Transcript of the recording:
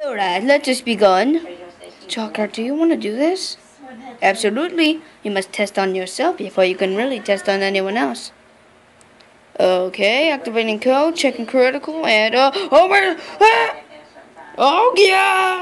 Alright, let's just begin. Chalker, do you want to do this? Absolutely. You must test on yourself before you can really test on anyone else. Okay, activating code, checking critical, and uh, oh my, ah! oh yeah!